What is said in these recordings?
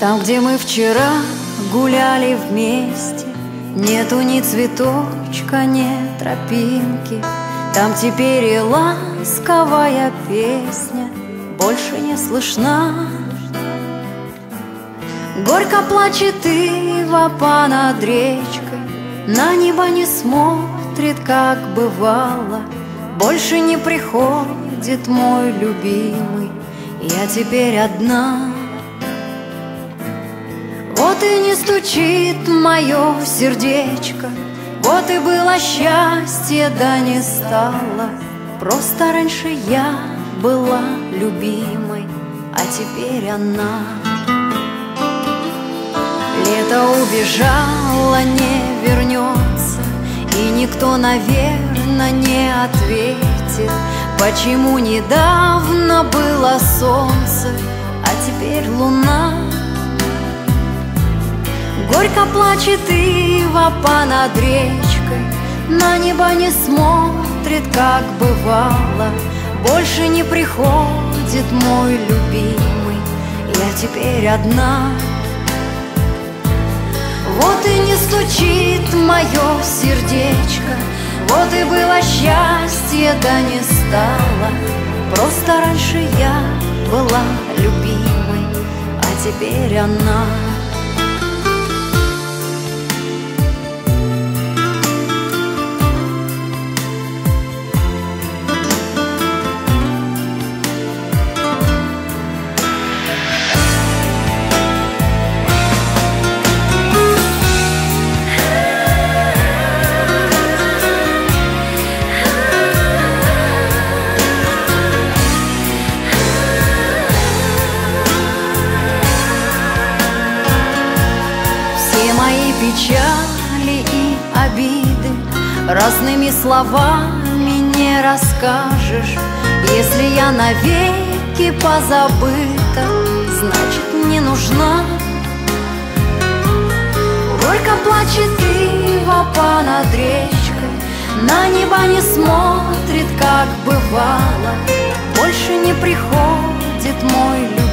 Там, где мы вчера гуляли вместе Нету ни цветочка, ни тропинки. Там теперь и ласковая песня Больше не слышна. Горько плачет Ива над речкой На небо не смотрит, как бывало. Больше не приходит мой любимый Я теперь одна вот и не стучит мое сердечко. Вот и было счастье, да не стало. Просто раньше я была любимой А теперь она. Лето убежало, не вернется И никто, наверное, не ответит Почему недавно было солнце, а теперь луна Горько плачет ива понад речкой. На небо не смотрит, как бывало. Больше не приходит мой любимый. Я теперь одна. Вот и не стучит мое сердечко. Вот и было счастье, да не стало. Просто раньше я была любимой А теперь она печали и обиды. Разными словами не расскажешь. Если я навеки позабыта Значит не нужна. Горько плачет ива понад речкой. На небо не смотрит, как бывало. Больше не приходит мой любимый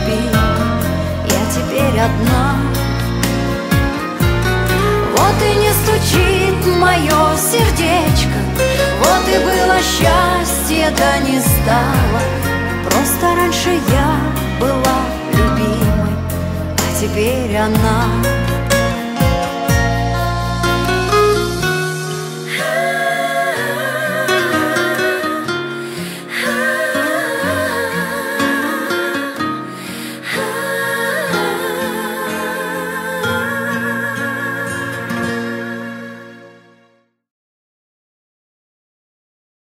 сердечко. Вот и было счастье, да не стало. Просто раньше я была любимой А теперь она